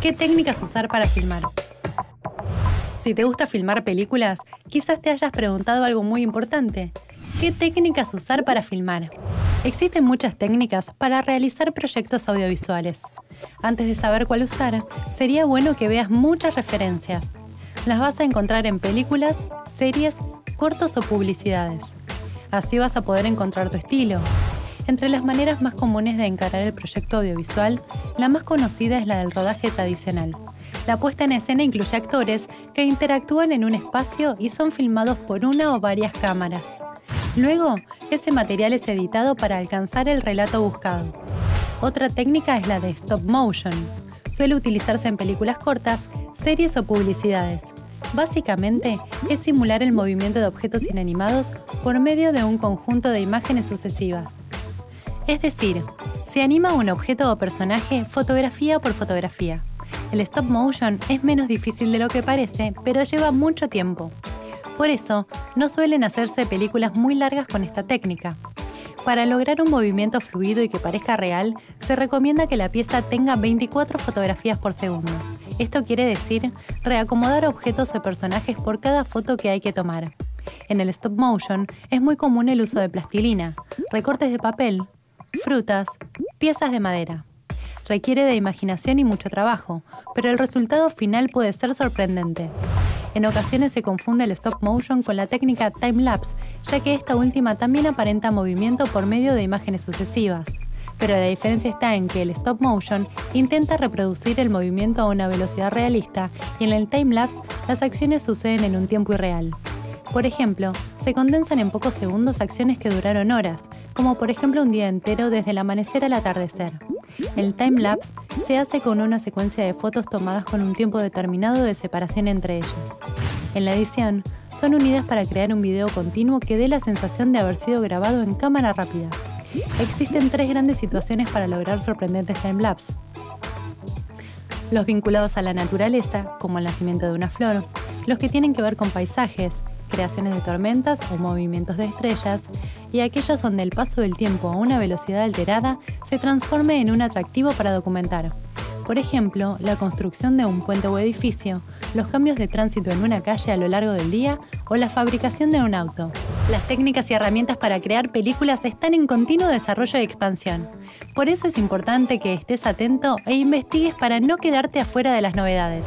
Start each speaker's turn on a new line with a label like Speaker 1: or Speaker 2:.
Speaker 1: ¿Qué técnicas usar para filmar? Si te gusta filmar películas, quizás te hayas preguntado algo muy importante. ¿Qué técnicas usar para filmar? Existen muchas técnicas para realizar proyectos audiovisuales. Antes de saber cuál usar, sería bueno que veas muchas referencias. Las vas a encontrar en películas, series, cortos o publicidades. Así vas a poder encontrar tu estilo. Entre las maneras más comunes de encarar el proyecto audiovisual, la más conocida es la del rodaje tradicional. La puesta en escena incluye actores que interactúan en un espacio y son filmados por una o varias cámaras. Luego, ese material es editado para alcanzar el relato buscado. Otra técnica es la de stop motion. Suele utilizarse en películas cortas, series o publicidades. Básicamente, es simular el movimiento de objetos inanimados por medio de un conjunto de imágenes sucesivas. Es decir, se anima un objeto o personaje fotografía por fotografía. El stop motion es menos difícil de lo que parece, pero lleva mucho tiempo. Por eso, no suelen hacerse películas muy largas con esta técnica. Para lograr un movimiento fluido y que parezca real, se recomienda que la pieza tenga 24 fotografías por segundo. Esto quiere decir reacomodar objetos o personajes por cada foto que hay que tomar. En el stop motion es muy común el uso de plastilina, recortes de papel, frutas, piezas de madera. Requiere de imaginación y mucho trabajo, pero el resultado final puede ser sorprendente. En ocasiones se confunde el stop motion con la técnica time-lapse, ya que esta última también aparenta movimiento por medio de imágenes sucesivas. Pero la diferencia está en que el stop motion intenta reproducir el movimiento a una velocidad realista y en el time-lapse las acciones suceden en un tiempo irreal. Por ejemplo, se condensan en pocos segundos acciones que duraron horas, como por ejemplo un día entero desde el amanecer al atardecer. El time-lapse se hace con una secuencia de fotos tomadas con un tiempo determinado de separación entre ellas. En la edición, son unidas para crear un video continuo que dé la sensación de haber sido grabado en cámara rápida. Existen tres grandes situaciones para lograr sorprendentes time-lapse. Los vinculados a la naturaleza, como el nacimiento de una flor, los que tienen que ver con paisajes, creaciones de tormentas o movimientos de estrellas, y aquellos donde el paso del tiempo a una velocidad alterada se transforme en un atractivo para documentar. Por ejemplo, la construcción de un puente o edificio, los cambios de tránsito en una calle a lo largo del día o la fabricación de un auto. Las técnicas y herramientas para crear películas están en continuo desarrollo y expansión. Por eso es importante que estés atento e investigues para no quedarte afuera de las novedades.